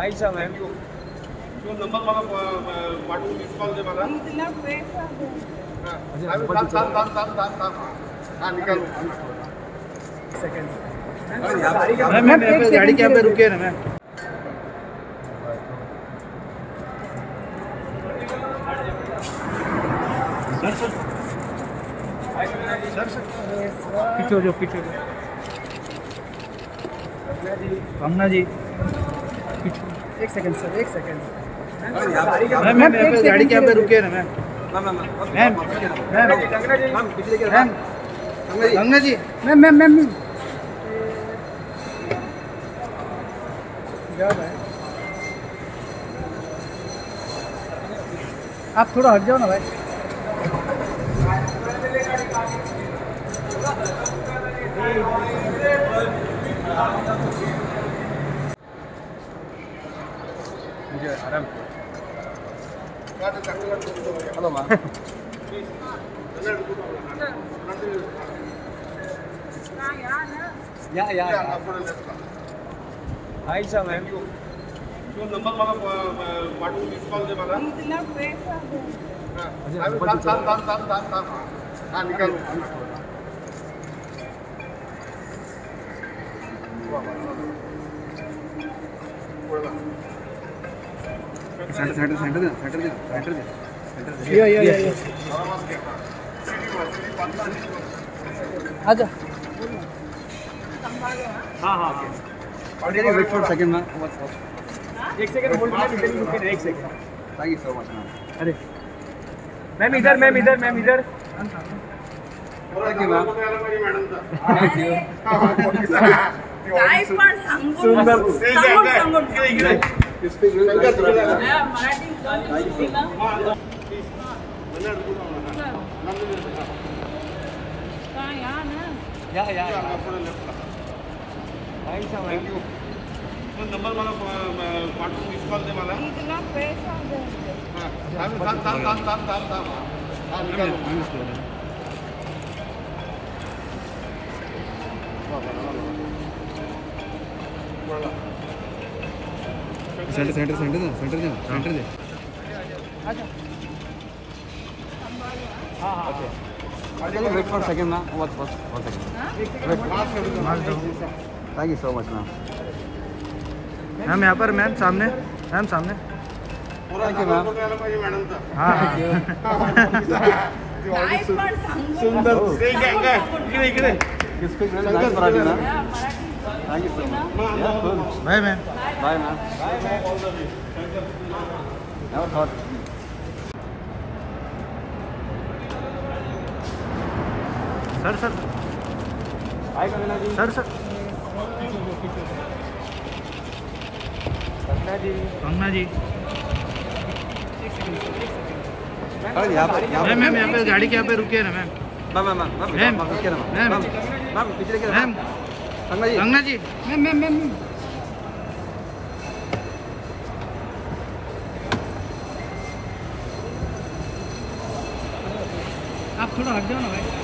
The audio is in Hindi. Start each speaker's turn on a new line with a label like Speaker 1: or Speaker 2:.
Speaker 1: आयशा मैम
Speaker 2: तो नंबर मला प- पाठवून मिस कॉल दे मला
Speaker 3: इतना
Speaker 2: हा. थांब थांब थांब थांब थांब थांब हा निकालो।
Speaker 1: मैम पे गाड़ी के यहाँ पे रुके ना ma'am. Sir sir. Sir sir पीछे हो जाओ पीछे हो जाओ। कंगना जी।
Speaker 4: एक सेकंड सर एक सेकंड
Speaker 1: मैम गाड़ी के पे रुके ना मैम मैम मैम मैम जी
Speaker 4: मैम मैम मैम मैम जा रहा है आप थोड़ा हट जाओ ना भाई
Speaker 1: मुझे आराम. हॅलो या या
Speaker 2: या, आपण left ला.
Speaker 1: आयशा मैम
Speaker 2: तो नंबर मला पाठवून मिस कॉल दे मला. थांब थांब थांब थांब थांब थांब हा निकालो बोला.
Speaker 1: सेंटर सेंटर सेंटर दे सेंटर दे सेंटर दे सेंटर दे
Speaker 4: ये ये ये. आजा।
Speaker 1: हाँ हाँ वेट फॉर सेकंड मैम एक सेकंड होल्ड मैम इधर रुके एक second thank you so much ma'am अरे। मैम इधर मैम इधर मैम इधर।
Speaker 2: Thank you ma'am
Speaker 1: thank you
Speaker 3: काय पण सांगून
Speaker 1: सुंदर.
Speaker 3: सांगून सांगून
Speaker 2: इकडे, इकडे.
Speaker 1: You speak
Speaker 3: Marathi.
Speaker 2: नंतर
Speaker 3: काय यार ना।
Speaker 1: या या
Speaker 2: या.
Speaker 1: Ayesha
Speaker 2: Thank you. तो नंबर मला प- प- पाठवून मिस कॉल दे मला
Speaker 3: इतना पैसा दो
Speaker 2: हा. थांब थांब थांब थांब थांब थांब हा निकालो। बोला.
Speaker 1: सेंटर सेंटर सेंटर दे सेंटर दे centre they. Wait for second ma'am one one second thank you so much ma'am ma'am यहाँ पर मैम सामने मैम सामने। हाँ
Speaker 3: सांगून
Speaker 2: सुंदर। इकडे, इकडे, इकडे इकडे
Speaker 1: you speak very nice ma'am
Speaker 3: हा,
Speaker 1: you so much bye ma'am bye ma'am never thought sir sir sir sir Kangana ji Kangana ji यहाँ पर मैम मैम यहाँ पे गाड़ी के यहाँ पे रुकिए ना ma'am ma'am ma'am ma'am ma'am ma'am ma'am पीछे देखिए ma'am Kangana ji. Kangana ji.
Speaker 4: Ma'am ma'am ma'am थोड़ा हट जाओ ना भाई